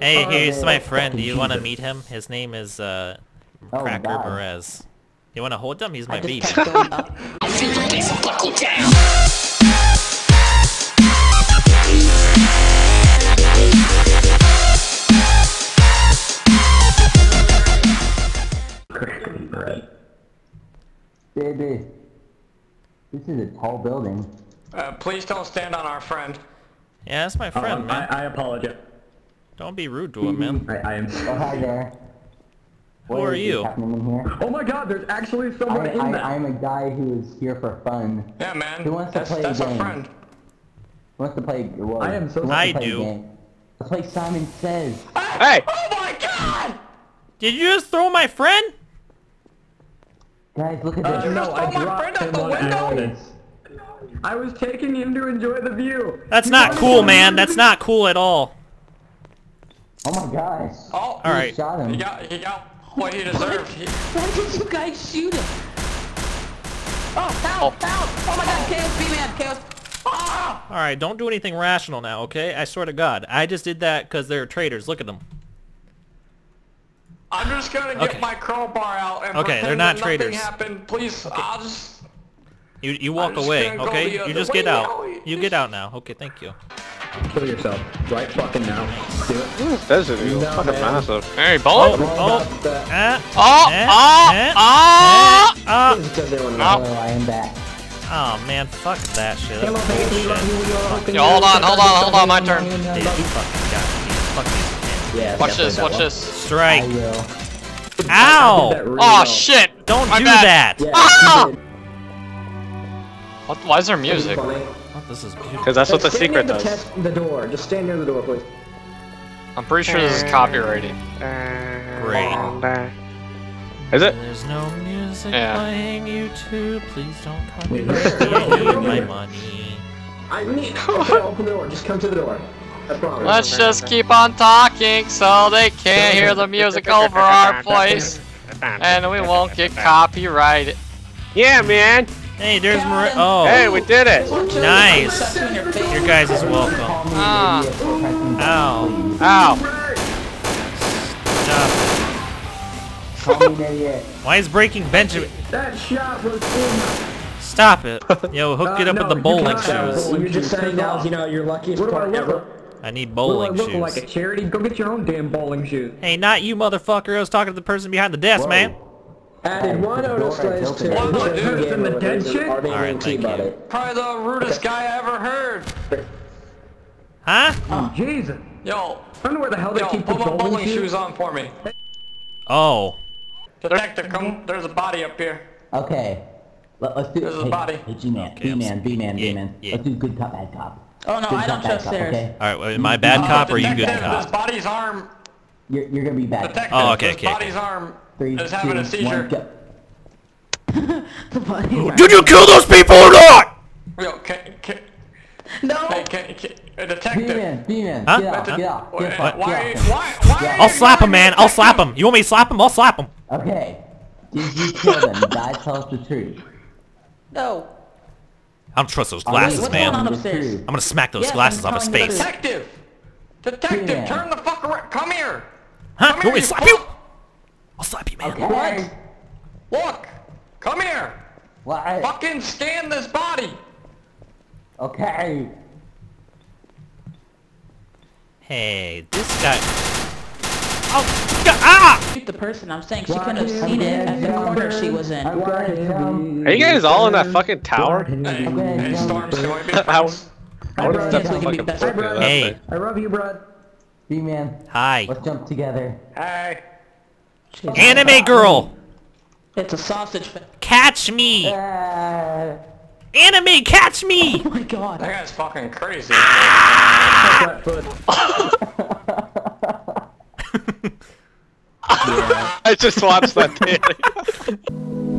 Hey, Oh, here's my friend. Do you want to meet him? His name is uh, Oh, Cracker God. Perez. You want to hold him? He's my I just baby. kept going up. Baby. This is a tall building. Uh, please don't stand on our friend. Yeah, that's my friend, Um, man. I, I apologize. Don't be rude to him, man. I, I am. Oh, hi there. Who What are is you? happening in here? Oh my God! There's actually someone I, in I, that. I'm a guy who is here for fun. Yeah, man. Who wants to play a that's our game? friend. Who wants to play? Well, I am so who wants I to play a do. game? Let's play Simon Says. Hey! Oh my God! Did you just throw my friend? Guys, look at Uh, this. no, throw I my dropped friend out him the on window? accident. I was taking him to enjoy the view. That's He not cool, man. That's not cool at all. Oh my gosh. Oh, All You right. shot him. he got he got what he deserved. He, Why did you guys shoot him? Oh, help, help! Oh my god, Chaos B-Man, Chaos... ah! All right, don't do anything rational now, okay? I swear to God, I just did that because they're traitors. Look at them. I'm just gonna get Okay. my crowbar out and Okay, pretend they're not that nothing traitors. happened. Please, I'll just. You you walk away, okay? You just way get out. now. You get out now. Okay, thank you. Kill yourself right fucking now. Do it. This desert eagle, No, fucking man. massive. Hey, bullet! Oh, oh, ah, Oh, eh, oh, eh, oh! eh, ah. Because they were Oh. not. Oh, I am back. Oh man, fuck that shit. Hello, That's baby, bullshit. love you, we are hoping Yo, you hold on, will hold on, hold on, my succeed. turn. Dude, you fucking got me. Fuck these kids. Yeah, Watch yeah, this, played watch that this. I Strike. will. well. Ow! I did that really Oh well. shit! Don't My do bad. that. Yeah, Ah! you did. What, why is there music? Funny. This is beautiful. Because that's what the secret the does. the door. Just stand near the door, please. I'm pretty sure this is copyrighted. Great. Is it? There's no music Yeah. playing, YouTube. Please don't come Wait, here. where? I need my money. I need. Okay, open the door. Just come to the door. I promise. Let's just keep on talking so they can't hear the music over our place. And we won't get copyrighted. Yeah, man! Hey, there's Mar- Oh, Hey, we did it! nice. Your guys is welcome. Call Ah. an idiot for pressing Ow. Ow! Stop it. Call me an idiot. Why is breaking Benjamin? That shot was in. Stop it. Yo, hook it Uh, up no, with the bowling cannot shoes. You're just saying now, you know, your luckiest What do I part look ever. like? I need I bowling look like a charity? Go get your own damn bowling shoes. Hey, not you, motherfucker. I was talking to the person behind the desk, Whoa. man. Added one The door Odo is slaves to One the dude game from the with dead his chick? Armenian Alright, thank you. Probably the rudest guy I ever heard. Huh? Oh, Jesus. Yo, I don't know where the hell they yo, keep the put my bowling, bowling shoes. shoes on for me. Oh. Detective, come. There's a body up here. Okay. Let, let's do There's a body. Hey, G-Man, okay, B-Man, s- B-Man, yeah, B-Man. yeah. Let's do good cop, bad cop. Oh no, Good I don't trust cop, theirs. Okay? All right, wait, am I bad uh, cop or you good Detective, This body's arm. You're, you're gonna be bad. cop. Detective, Oh, okay, okay, body's arm Three, is having a seizure. one, go. The body right. Did you kill those people or not? Yo, can, can, No! hey, can, can, a detective. B-Man, B-Man, Huh? get off, Huh? get off, Why, get off, why, get off. why, why? I'll slap him, man. I'll slap him. You want me to slap him? I'll slap him. Okay. Did you kill them? Guys, tell us the truth. No! I don't trust those Wait, glasses, what's man. going on I'm The upstairs? truth. gonna smack those Yes, glasses off his telling you the face. Detective! Detective, Yeah. turn the fuck around. Come here. Huh? Come You want here, me to slap you? Fuck. I'll slap you, man. Okay. Look. Come here. What? Fucking scan this body. Okay. Hey, this guy. Oh, God, ah! Shoot the person, I'm saying she couldn't have seen it at the corner she was in. I'm gonna jump. Are you guys all in that fucking tower? Hey, Okay, hey, jump. Storms, can be I wonder if Yes, that's we can be fucking best broken friends. up Hey. I love you, bro. B-Man, Hi. let's jump together. Hey. Anime girl! It's a sausage Catch me! Ah. Anime, catch me! Oh my god. That guy's fucking crazy. Flat foot. I just watched that.